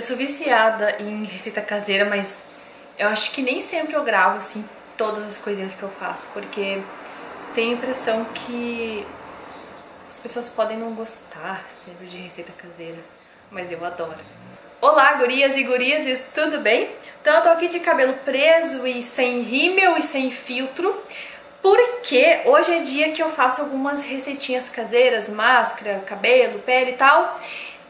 Eu sou viciada em receita caseira, mas eu acho que nem sempre eu gravo assim todas as coisinhas que eu faço, porque tenho a impressão que as pessoas podem não gostar sempre de receita caseira, mas eu adoro. Olá, gurias e gurias, tudo bem? Então eu tô aqui de cabelo preso e sem rímel e sem filtro, porque hoje é dia que eu faço algumas receitinhas caseiras, máscara, cabelo, pele e tal,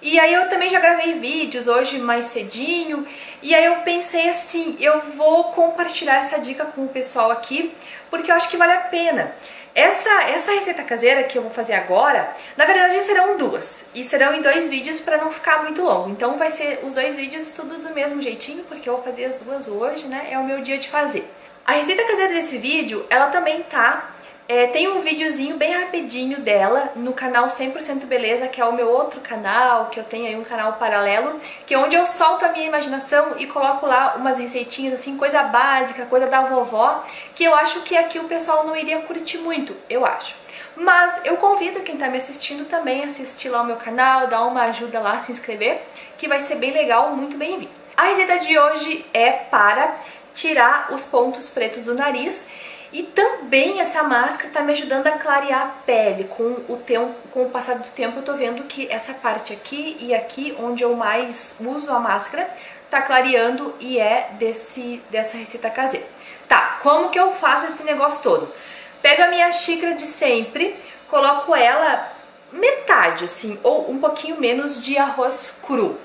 e aí eu também já gravei vídeos hoje mais cedinho, e aí eu pensei assim, eu vou compartilhar essa dica com o pessoal aqui, porque eu acho que vale a pena. Essa, essa receita caseira que eu vou fazer agora, na verdade serão duas, e serão em dois vídeos para não ficar muito longo. Então vai ser os dois vídeos tudo do mesmo jeitinho, porque eu vou fazer as duas hoje, né? É o meu dia de fazer. A receita caseira desse vídeo, ela também tá é, tem um videozinho bem rapidinho dela no canal 100% Beleza, que é o meu outro canal, que eu tenho aí um canal paralelo, que é onde eu solto a minha imaginação e coloco lá umas receitinhas assim, coisa básica, coisa da vovó, que eu acho que aqui o pessoal não iria curtir muito, eu acho. Mas eu convido quem está me assistindo também a assistir lá o meu canal, dar uma ajuda lá, se inscrever, que vai ser bem legal, muito bem-vindo. A receita de hoje é para tirar os pontos pretos do nariz e também essa máscara está me ajudando a clarear a pele. Com o, tempo, com o passar do tempo eu tô vendo que essa parte aqui e aqui, onde eu mais uso a máscara, tá clareando e é desse, dessa receita caseira. Tá, como que eu faço esse negócio todo? Pego a minha xícara de sempre, coloco ela metade, assim, ou um pouquinho menos de arroz cru,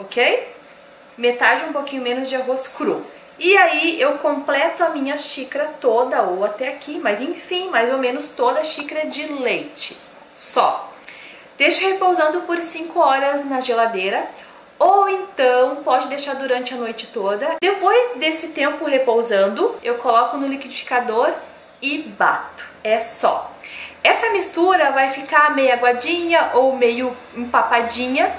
ok? Metade, um pouquinho menos de arroz cru. E aí eu completo a minha xícara toda, ou até aqui, mas enfim, mais ou menos toda a xícara de leite, só. Deixo repousando por 5 horas na geladeira, ou então pode deixar durante a noite toda. Depois desse tempo repousando, eu coloco no liquidificador e bato. É só. Essa mistura vai ficar meio aguadinha ou meio empapadinha,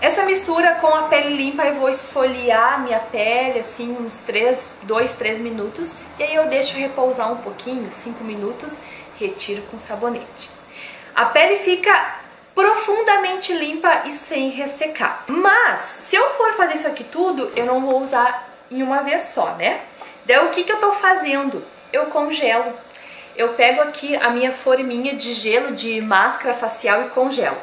essa mistura com a pele limpa eu vou esfoliar minha pele assim uns 3, 2, 3 minutos e aí eu deixo repousar um pouquinho, 5 minutos, retiro com sabonete. A pele fica profundamente limpa e sem ressecar. Mas, se eu for fazer isso aqui tudo, eu não vou usar em uma vez só, né? Daí o que, que eu tô fazendo? Eu congelo. Eu pego aqui a minha forminha de gelo de máscara facial e congelo.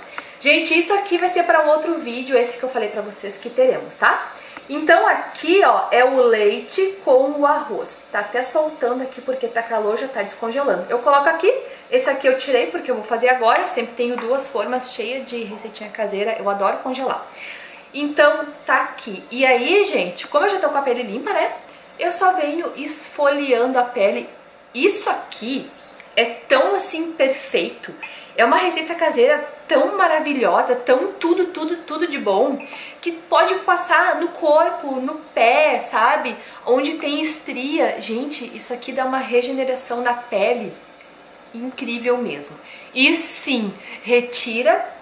Gente, isso aqui vai ser para um outro vídeo, esse que eu falei para vocês que teremos, tá? Então aqui, ó, é o leite com o arroz. Tá até soltando aqui porque tá calor, já tá descongelando. Eu coloco aqui, esse aqui eu tirei porque eu vou fazer agora. Sempre tenho duas formas cheias de receitinha caseira, eu adoro congelar. Então tá aqui. E aí, gente, como eu já tô com a pele limpa, né? Eu só venho esfoliando a pele. Isso aqui é tão assim perfeito. É uma receita caseira tão maravilhosa, tão tudo, tudo, tudo de bom, que pode passar no corpo, no pé, sabe? Onde tem estria. Gente, isso aqui dá uma regeneração na pele incrível mesmo. E sim, retira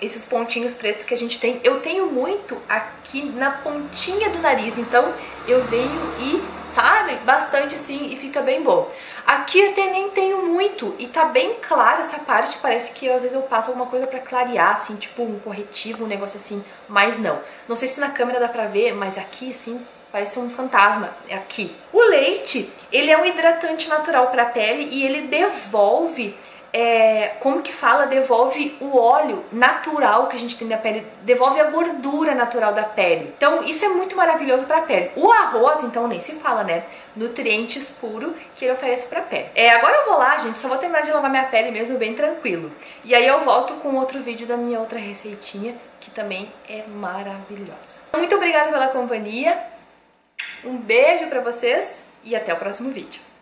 esses pontinhos pretos que a gente tem. Eu tenho muito aqui na pontinha do nariz, então eu venho e, sabe, bastante assim e fica bem bom. Aqui até nem tenho muito e tá bem clara essa parte, parece que às vezes eu passo alguma coisa pra clarear, assim, tipo um corretivo, um negócio assim, mas não. Não sei se na câmera dá pra ver, mas aqui, assim, parece um fantasma, é aqui. O leite, ele é um hidratante natural pra pele e ele devolve é, como que fala, devolve o óleo natural que a gente tem na pele, devolve a gordura natural da pele. Então isso é muito maravilhoso para a pele. O arroz, então nem se fala, né? Nutrientes puro que ele oferece para a pele. É, agora eu vou lá, gente, só vou terminar de lavar minha pele mesmo bem tranquilo. E aí eu volto com outro vídeo da minha outra receitinha, que também é maravilhosa. Muito obrigada pela companhia, um beijo para vocês e até o próximo vídeo.